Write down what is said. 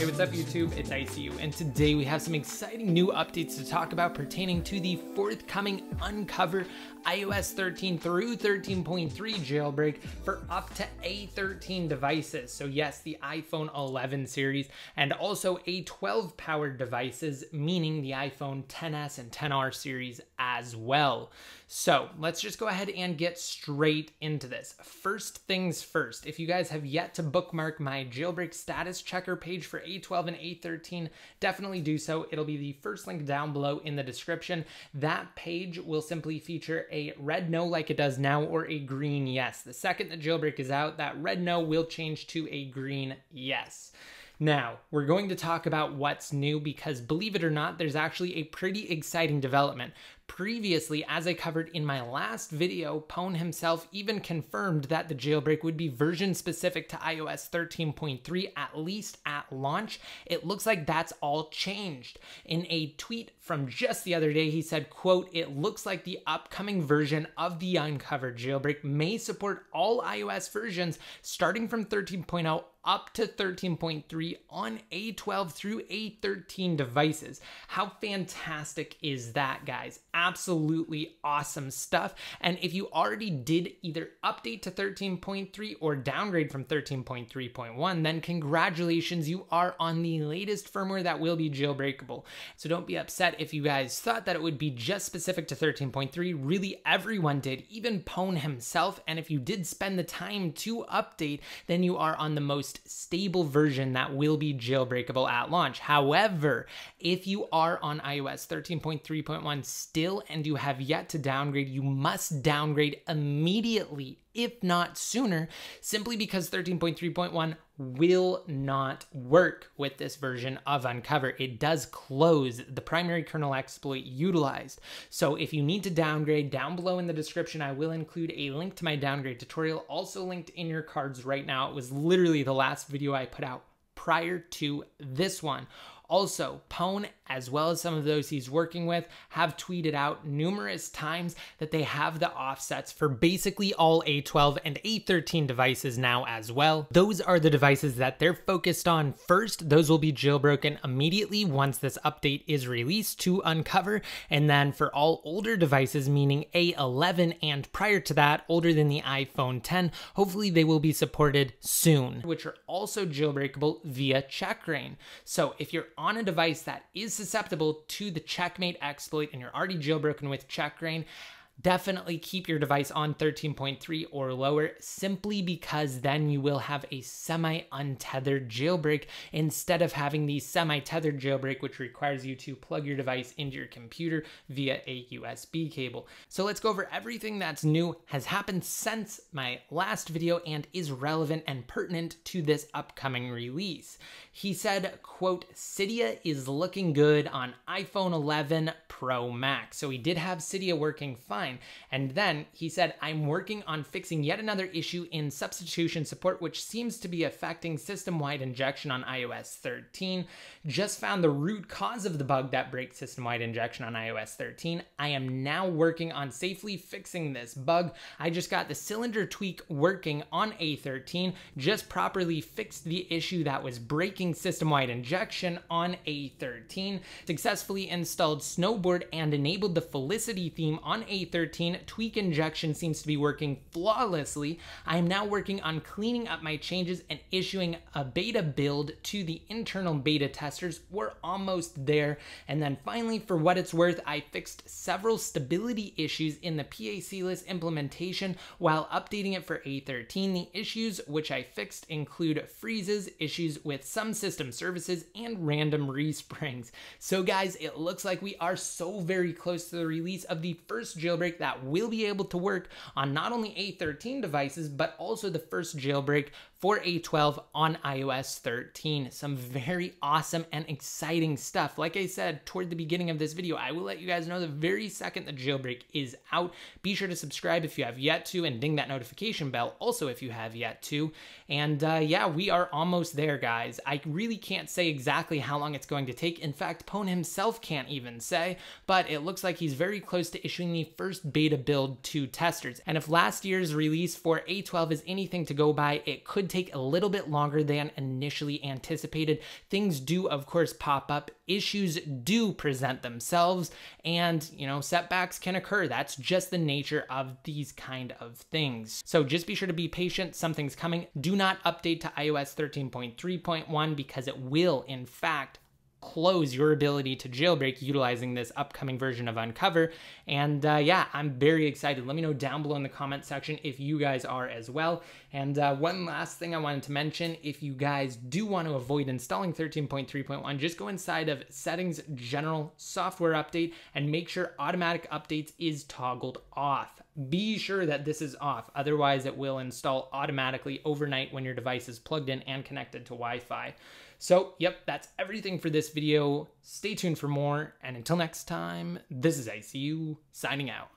Hey, what's up YouTube? It's ICU, and today we have some exciting new updates to talk about pertaining to the forthcoming Unc0ver iOS 13 through 13.3 jailbreak for up to A13 devices. So yes, the iPhone 11 series and also A12 powered devices, meaning the iPhone 10s and 10R series as well. So let's just go ahead and get straight into this. First things first, if you guys have yet to bookmark my jailbreak status checker page for A12 and A13, definitely do so. It'll be the first link down below in the description. That page will simply feature a red no like it does now or a green yes. The second the jailbreak is out, that red no will change to a green yes. Now, we're going to talk about what's new because believe it or not, there's actually a pretty exciting development. Previously, as I covered in my last video, Pwn himself even confirmed that the jailbreak would be version specific to iOS 13.3, at least at launch. It looks like that's all changed. In a tweet from just the other day, he said, quote, it looks like the upcoming version of the uncovered jailbreak may support all iOS versions starting from 13.0 up to 13.3 on A12 through A13 devices. How fantastic is that, guys? Absolutely awesome stuff. And if you already did either update to 13.3 or downgrade from 13.3.1, then congratulations, you are on the latest firmware that will be jailbreakable. So don't be upset if you guys thought that it would be just specific to 13.3. Really, everyone did, even Pwn himself. And if you did spend the time to update, then you are on the most most stable version that will be jailbreakable at launch. However, if you are on iOS 13.3.1 still and you have yet to downgrade, you must downgrade immediately if not sooner, simply because 13.3.1 will not work with this version of Unc0ver. It does close the primary kernel exploit utilized. So if you need to downgrade, down below in the description, I will include a link to my downgrade tutorial, also linked in your cards right now. It was literally the last video I put out prior to this one. Also, Pwn, as well as some of those he's working with, have tweeted out numerous times that they have the offsets for basically all A12 and A13 devices now as well. Those are the devices that they're focused on first. Those will be jailbroken immediately once this update is released to Unc0ver. And then for all older devices, meaning A11 and prior to that, older than the iPhone 10, hopefully they will be supported soon, which are also jailbreakable via Checkra1n. So if you're on a device that is susceptible to the checkm8 exploit and you're already jailbroken with Checkra1n, definitely keep your device on 13.3 or lower simply because then you will have a semi untethered jailbreak instead of having the semi tethered jailbreak, which requires you to plug your device into your computer via a USB cable. So let's go over everything that's new, has happened since my last video, and is relevant and pertinent to this upcoming release. He said, quote, Cydia is looking good on iPhone 11 Pro Max. So he did have Cydia working fine fine. And then he said, I'm working on fixing yet another issue in substitution support, which seems to be affecting system wide injection on iOS 13. Just found the root cause of the bug that breaks system wide injection on iOS 13. I am now working on safely fixing this bug. I just got the cylinder tweak working on A13, just properly fixed the issue that was breaking system wide injection on A13, successfully installed Snowboard and enabled the Felicity theme on A13 13, tweak injection seems to be working flawlessly. I am now working on cleaning up my changes and issuing a beta build to the internal beta testers. We're almost there. And then finally, for what it's worth, I fixed several stability issues in the PAC list implementation while updating it for A13. The issues which I fixed include freezes, issues with some system services, and random resprings. So guys, it looks like we are so very close to the release of the first jailbreak jailbreak that will be able to work on not only A13 devices, but also the first jailbreak for A12 on iOS 13. Some very awesome and exciting stuff. Like I said toward the beginning of this video, I will let you guys know the very second the jailbreak is out. Be sure to subscribe if you have yet to and ding that notification bell also if you have yet to. And uh, yeah, we are almost there, guys. I really can't say exactly how long it's going to take. In fact, Pwn himself can't even say, but it looks like he's very close to issuing the first beta build to testers. And if last year's release for A12 is anything to go by, it take a little bit longer than initially anticipated. Things do, of course, pop up. Issues do present themselves, and you know, setbacks can occur. That's just the nature of these kind of things. So just be sure to be patient. Something's coming. Do not update to iOS 13.3.1 because it will, in fact, close your ability to jailbreak utilizing this upcoming version of Unc0ver. And uh, yeah, I'm very excited. Let me know down below in the comment section if you guys are as well. And uh, one last thing I wanted to mention, if you guys do want to avoid installing 13.3.1, just go inside of settings, general software update, and make sure automatic updates is toggled off. Be sure that this is off, otherwise it will install automatically overnight when your device is plugged in and connected to Wi-Fi. So, yep, that's everything for this video. Stay tuned for more, and until next time, this is ICU signing out.